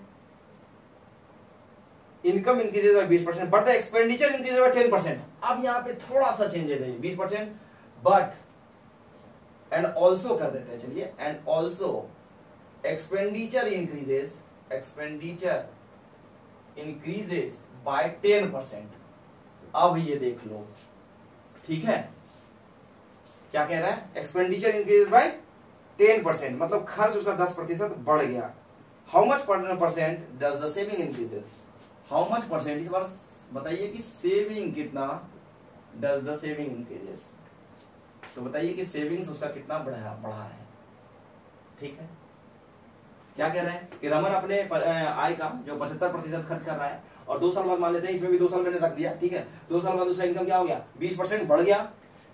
इनकम इंक्रीजेज बाय बीस percent but the expenditure increases by ten percent अब यहाँ पे थोड़ा सा चेंजेस है, बीस परसेंट बट एंड ऑल्सो कर देते हैं, चलिए and also expenditure increases expenditure increases by ten percent अब ये देख लो, ठीक है? क्या कह रहा है? Expenditure increases by ten percent मतलब खर्च उसका दस प्रतिशत बढ़ गया। How much percent does the saving increases how much percent इस बार बताइए कि सेविंग कितना डज द सेविंग इंक्रीजेस तो बताइए कि सेविंग्स उसका कितना बढ़ा बढ़ा है। ठीक है? क्या कह रहे हैं? कि रमन अपने आय का जो पचहत्तर प्रतिशत खर्च कर रहा है और दो साल बाद मान लेते हैं, इसमें भी दो साल मैंने रख दिया, ठीक है? दो साल बाद उसका इनकम क्या हो गया? बीस परसेंट बढ़ गया।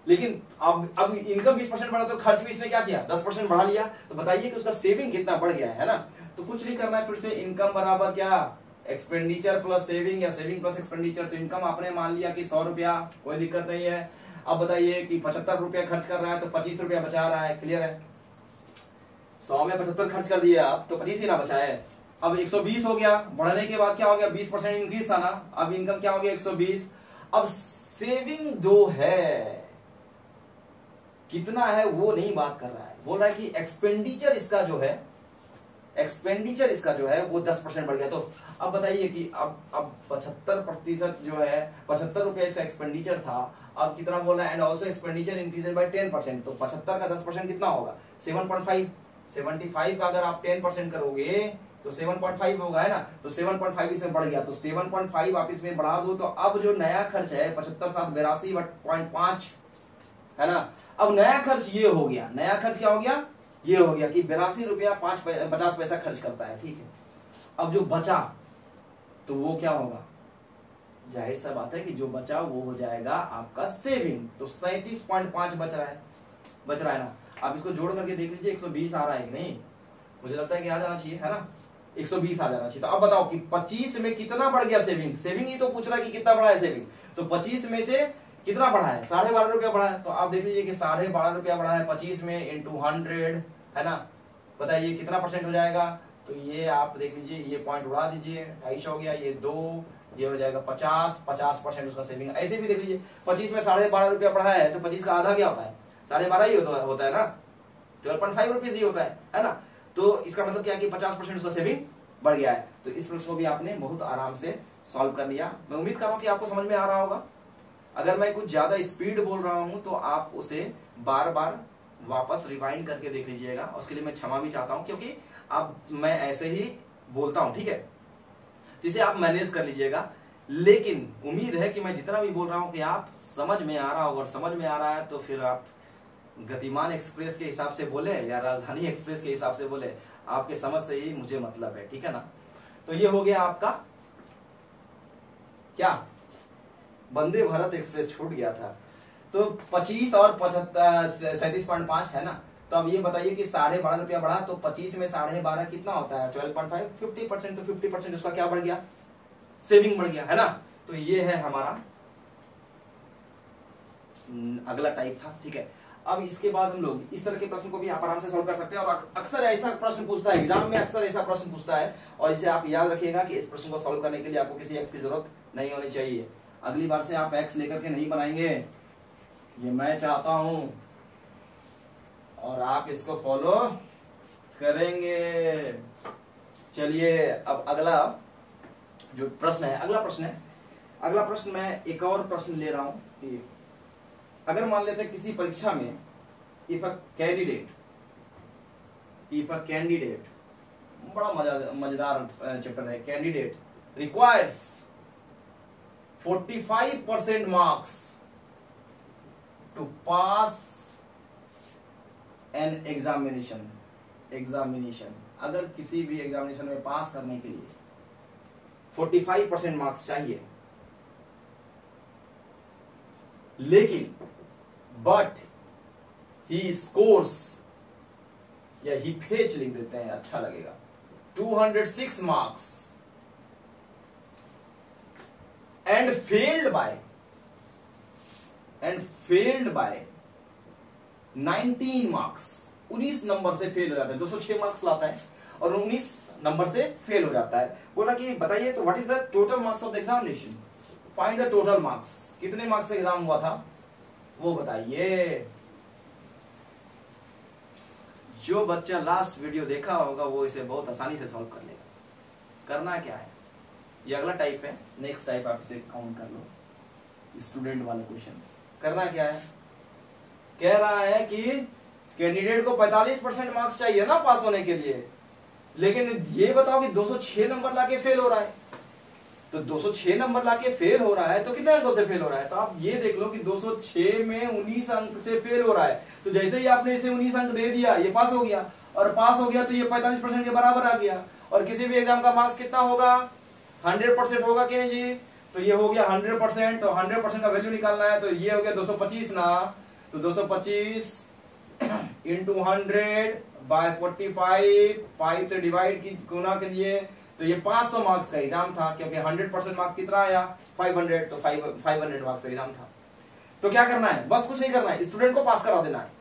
लेकिन अब अब इनकम बीस परसेंट बढ़ा तो खर्च भी इसने क्या किया? दस परसेंट बढ़ा लिया। तो बताइए कि उसका सेविंग कितना बढ़ गया है ना? तो कुछ नहीं करना है, फिर से इनकम बराबर क्या? एक्सपेंडिचर प्लस सेविंग या सेविंग प्लस एक्सपेंडिचर तो इनकम आपने मान लिया कि सौ रुपया, कोई दिक्कत नहीं है। अब बताइए कि पचहत्तर रुपया खर्च कर रहा है तो पच्चीस रुपया बचा रहा है क्लियर है? सौ में पचहत्तर खर्च कर दिया आप तो पच्चीस ही ना बचा है अब 120 हो गया, बढ़ने के बाद क्या हो गया? 20 परसेंट इंक्रीज था ना। अब इनकम क्या हो गया? 120 अब सेविंग जो है, कितना है वो नहीं बात कर रहा है। बोल रहा है कि एक्सपेंडिचर इसका जो है एक्सपेंडिचर इसका जो है वो दस परसेंट बढ़ गया। तो अब बताइए कि अब अब पचहत्तर प्रतिशत जो है, पचहत्तर रुपया इसका एक्सपेंडिचर था। अब कितना बोल रहा है? And also expenditure increase by ten percent. तो पचहत्तर का दस परसेंट कितना होगा? Seven point five seventy five का अगर आप टेन परसेंट करोगे तो 7.5 होगा, है ना? तो 7.5 इसमें बढ़ गया। तो 7.5 आप इसमें बढ़ा दो तो अब जो नया खर्च है, पचहत्तर सात बेरासी पॉइंट पाँच, है ना? अब नया खर्च ये हो गया। नया खर्च क्या हो गया? ये हो गया कि बेरासी रुपया पाँच पचास पैसा खर्च करता है, ठीक है। अब जो बचा तो वो क्या होगा? ज़ाहिर सा बात है कि जो बचा, वो हो जाएगा आपका सेविंग तो सैतीस पॉइंट पाँच बच रहा है, बच रहा है ना। आप इसको जोड़ करके देख लीजिए 120 आ रहा है नहीं? मुझे लगता है कि आ जाना चाहिए, है ना? 120 आ जाना चाहिए। तो अब बताओ कि 25 में कितना बढ़ गया सेविंग सेविंग ही तो पूछ रहा है कि कितना बढ़ा है सेविंग तो 25 में से कितना बढ़ा है? साढ़े बारह रुपया बढ़ा है। तो आप देख लीजिए कि साढ़े बारह रुपया बढ़ा है पच्चीस में इंटू हंड्रेड है ना? बताइए कितना परसेंट हो जाएगा? तो ये आप देख लीजिए ये पॉइंट उड़ा दीजिए। ढाई सौ हो गया ये दो ये हो जाएगा पचास पचास परसेंट उसका सेविंग ऐसे भी देख लीजिए पच्चीस में साढ़े बारह रुपया बढ़ा है तो पच्चीस का आधा क्या होता है? साढ़े बारह ही होता, होता है ना? ट्वेल्व पॉइंट फाइव रुपीज़ ही होता है है ना? तो इसका मतलब क्या कि पचास परसेंट उसका सेविंग बढ़ गया है। तो इस प्रश्न को भी आपने बहुत आराम से सॉल्व कर लिया। मैं उम्मीद कर रहा हूँ कि आपको समझ में आ रहा होगा। अगर मैं कुछ ज़्यादा स्पीड बोल रहा हूँ तो आप उसे बार बार वापस रिवाइंड करके देख लीजिएगा। उसके लिए मैं क्षमा भी चाहता हूँ, क्योंकि अब मैं ऐसे ही बोलता हूँ, ठीक है? जिसे आप मैनेज कर लीजिएगा। लेकिन उम्मीद है कि मैं जितना भी बोल रहा हूँ कि आप समझ में आ रहा हो और समझ में आ रहा है तो फिर आप गतिमान एक्सप्रेस के हिसाब से बोले या राजधानी एक्सप्रेस के हिसाब से बोले, आपके समझ से ही मुझे मतलब है, ठीक है ना? तो ये हो गया आपका क्या? वंदे भारत एक्सप्रेस छूट गया था। तो पच्चीस और पचहत्तर सैतीस पॉइंट पाँच है ना? तो अब ये बताइए कि साढ़े बारह रुपया बढ़ा तो पच्चीस में साढ़े बारह कितना होता है? Twelve point five? Fifty percent तो फिफ्टी परसेंट उसका क्या बढ़ गया? सेविंग बढ़ गया, है ना? तो ये है हमारा अगला टाइप था, ठीक है? अब इसके बाद हम लोग इस तरह के प्रश्न को भी आप आराम से सॉल्व कर सकते हैं। और अक्सर ऐसा प्रश्न पूछता है एग्ज़ाम में अक्सर ऐसा प्रश्न पूछता है, और इसे आप याद रखिएगा कि इस प्रश्न को सॉल्व करने के लिए आपको किसी एक्स की ज़रूरत नहीं होनी चाहिए। अगली बार से आप एक्स लेकर के नहीं बनाएँगे। ये मैं चाहता हूँ। और आप इसको फॉलो करेंगे। चलिए, अब अगला जो प्रश्न है, अगला प्रश्न है। अगला प्रश्न मैं एक और प्रश्न ले रहा हूँ। कि अगर मान लेते किसी परीक्षा में if a candidate if a candidate बड़ा मज़ा, मज़ेदार चैप्टर है। Candidate requires 45 percent marks to pass an examination examination अगर किसी भी एग्जामिनेशन में पास करने के लिए 45 परसेंट मार्क्स चाहिए। लेकिन बट ही स्कोर्स या ही फेच लिख देते हैं अच्छा लगेगा। 206 marks and failed by and failed by 19 marks 19 नंबर से फेल हो जाता है। 206 मार्क्स लाता है। और 19 नंबर से फेल हो जाता है। बोला कि बताइए तो what is the total marks of the examination find the total marks कितने मार्क्स से एग्ज़ाम हुआ था? वो बताइए। जो बच्चा लास्ट वीडियो देखा होगा, वो इसे बहुत आसानी से सॉल्व कर लेगा। करना क्या है? ये अगला टाइप है नेक्स्ट टाइप आप इसे काउंट कर लो। स्टूडेंट वाला क्वेश्चन करना क्या है? कह रहा है कि कैंडिडेट को 45 परसेंट मार्क्स चाहिए ना पास होने के लिए। लेकिन ये बताओ कि 206 नंबर लाके फेल हो रहा है। तो 206 नंबर लाके फेल हो रहा है तो कितने अंकों से फेल हो रहा है? तो आप ये देख लो कि 206 में 19 अंक से फेल हो रहा है। तो जैसे ही आपने इसे 19 अंक दे दिया, ये पास हो गया। और पास हो गया तो ये 45 परसेंट के बराबर आ गया। और किसी भी एग्ज़ाम का मार्क्स कितना होगा? 100 परसेंट होगा कि नहीं जी? तो ये हो गया 100 परसेंट तो 100 परसेंट का वैल्यू निकालना है तो ये हो गया 225 ना तो 225 into hundred by forty five five से डिवाइड की गुना के लिए तो ये 500 मार्क्स का एग्ज़ाम था, क्योंकि 100 परसेंट मार्क्स कितना आया? 500 तो 500 मार्क्स का एग्ज़ाम था। तो क्या करना है? बस कुछ नहीं करना है स्टूडेंट को पास करा देना है।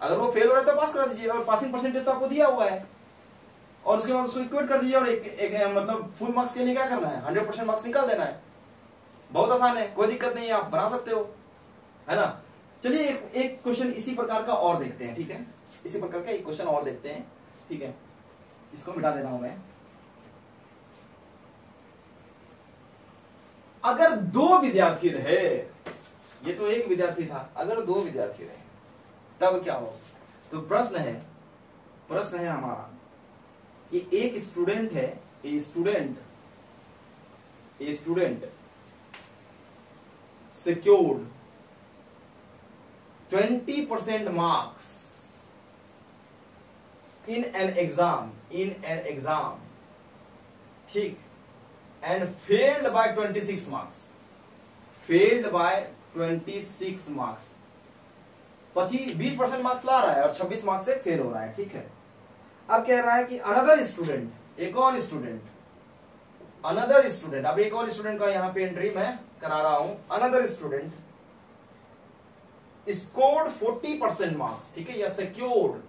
अगर वो फेल हो रहा है तो पास करा दीजिए, और पासिंग परसेंटेज तो आपको दिया हुआ है। और उसके बाद उसको इक्वेट कर दीजिए और एक, एक, एक मतलब फुल मार्क्स के लिए क्या करना है? हंड्रेड परसेंट मार्क्स निकाल देना है। बहुत आसान है कोई दिक्कत नहीं है आप बना सकते हो। है ना? चलिए एक एक क्वेश्चन इसी प्रकार का और देखते हैं ठीक है? इसी प्रकार का एक क्वेश्चन और देखते हैं ठीक है? इसको मिटा देना हूँ मैं। अगर दो विद्यार्थी रहे ये तो एक विद्यार्थी था अगर दो विद्यार्थी रहे तब क्या हो? तो प्रश्न है प्रश्न है हमारा। कि एक स्टूडेंट है a student a student secured twenty percent marks in an exam in an exam ठीक। And failed by 26 marks. Failed by 26 marks पच्चीस, बीस परसेंट मार्क्स ला रहा है और 26 मार्क्स से फेल हो रहा है। ठीक है। अब कह रहा है कि अनदर स्टूडेंट एक और स्टूडेंट अनदर स्टूडेंट अब एक और स्टूडेंट का यहाँ पे एंट्री मैं करा रहा हूँ another student scored 40 percent marks ठीक है? या secured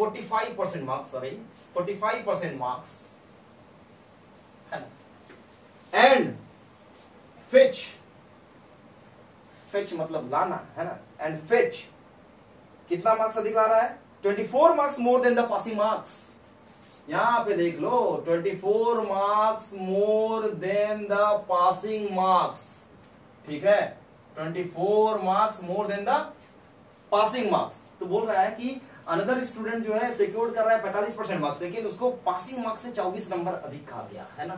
45 percent marks sorry 45 percent marks है ना? एंड फिच फिच मतलब लाना, है ना? एंड फिच कितना मार्क्स अधिक ला रहा है? 24 marks more than the passing marks यहाँ पे देख लो 24 marks more than the passing marks ठीक है? 24 marks more than the passing marks तो बोल रहा है कि अनदर स्टूडेंट जो है सिक्योर कर रहा है 45 परसेंट मार्क्स लेकिन उसको पासिंग मार्क्स से 24 नंबर अधिक खा गया, है ना?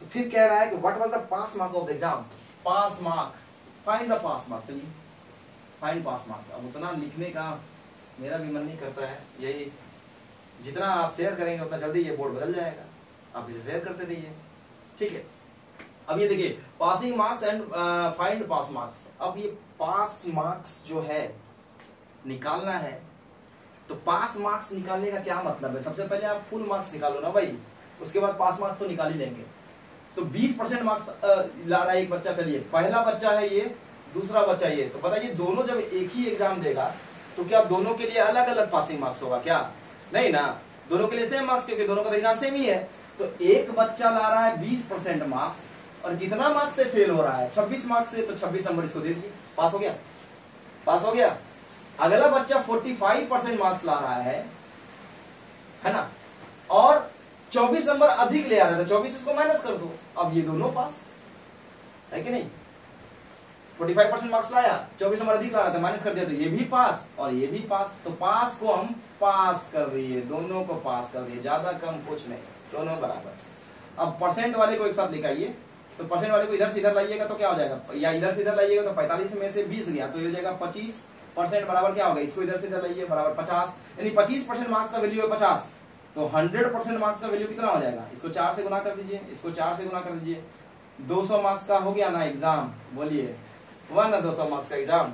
तो फिर कह रहा है कि what was the pass mark of the exam pass mark find the pass mark चलिए फाइंड पास मार्क अब उतना लिखने का मेरा भी मन नहीं करता है। यही, जितना आप शेयर करेंगे, उतना जल्दी ये बोर्ड बदल जाएगा। आप इसे शेयर करते रहिए। ठीक है? अब ये देखिए passing marks and find pass marks अब ये पास मार्क्स जो है, निकालना है। तो पास मार्क्स निकालने का क्या मतलब है? सबसे पहले आप फुल मार्क्स निकालो ना भाई। उसके बाद पास मार्क्स तो निकाल ही लेंगे। तो 20 परसेंट मार्क्स ला रहा है एक बच्चा, चलिए। पहला बच्चा है ये, दूसरा बच्चा ये। तो बताइए, दोनों जब एक ही एग्ज़ाम देगा तो क्या दोनों के लिए अलग अलग पासिंग मार्क्स होगा क्या? नहीं ना। दोनों के लिए सेम मार्क्स क्योंकि दोनों का एग्ज़ाम सेम ही है। तो एक बच्चा ला रहा है बीस परसेंट मार्क्स और कितना मार्क्स से फेल हो रहा है, छब्बीस मार्क्स से तो छब्बीस नंबर इसको दे दिए। पास हो गया? पास हो गया? अगला बच्चा फोर्टी फाइव परसेंट मार्क्स ला रहा है है ना? और चौबीस नंबर अधिक ले आ रहा था चौबीस इसको माइनस कर दो। अब ये दोनों पास है कि नहीं? फोर्टी फाइव परसेंट मार्क्स लाया, चौबीस नंबर अधिक ला रहा था माइनस कर दिया तो ये भी पास और ये भी पास तो पास को हम पास कर दिए दोनों को पास कर दिए ज़्यादा कम कुछ नहीं, दोनों बराबर। अब परसेंट वाले को एक साथ लिखाइए तो परसेंट वाले को इधर से इधर लाइएगा तो क्या हो जाएगा, या इधर से इधर लाइएगा तो पैंतालीस में से बीस गया तो ये हो जाएगा पच्चीस परसेंट बराबर क्या होगा, इसको इधर से इधर लाइए, बराबर पचास, यानी पच्चीस परसेंट मार्क्स का वैल्यू है पचास तो हंड्रेड परसेंट मार्क्स का वैल्यू कितना हो जाएगा, इसको चार से गुना कर दीजिए, इसको चार से गुना कर दीजिए, दो सौ मार्क्स का हो गया ना एग्ज़ाम बोलिए हुआ ना दो सौ मार्क्स का एग्ज़ाम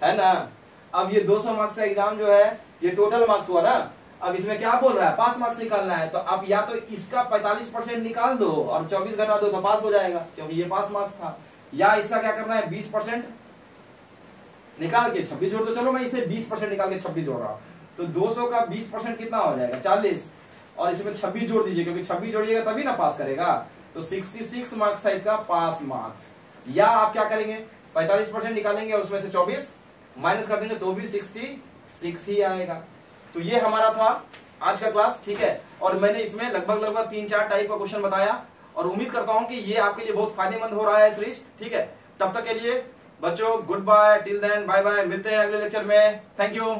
है ना? अब ये दो सौ मार्क्स का एग्ज़ाम जो है, ये टोटल मार्क्स हुआ ना? अब इसमें क्या बोल रहा है? पास मार्क्स निकालना है। तो अब या तो इसका 45 परसेंट निकाल दो और 24 घटा दो तो पास हो जाएगा, क्योंकि ये पास मार्क्स था। या इसका क्या करना है? 20 परसेंट निकाल के 26 जोड़ दो। चलो मैं इसे 20 परसेंट निकाल के 26 जोड़ रहा हूँ। तो 200 का 20 परसेंट कितना हो जाएगा? 40 और इसमें 26 जोड़ दीजिए, क्योंकि 26 जोड़िएगा तभी ना पास करेगा। तो 66 मार्क्स था इसका पास मार्क्स या आप क्या करेंगे? 45 परसेंट निकालेंगे और उसमें से 24 माइनस कर देंगे तो भी 66 ही आएगा। तो ये हमारा था आज का क्लास, ठीक है? और मैंने इसमें लगभग लगभग तीन चार टाइप का क्वेश्चन बताया और उम्मीद करता हूँ कि ये आपके लिए बहुत फ़ायदेमंद हो रहा है सीरीज़, ठीक है? तब तक के लिए बच्चों, good bye, till then, bye bye, मिलते हैं अगले लेक्चर में। Thank you.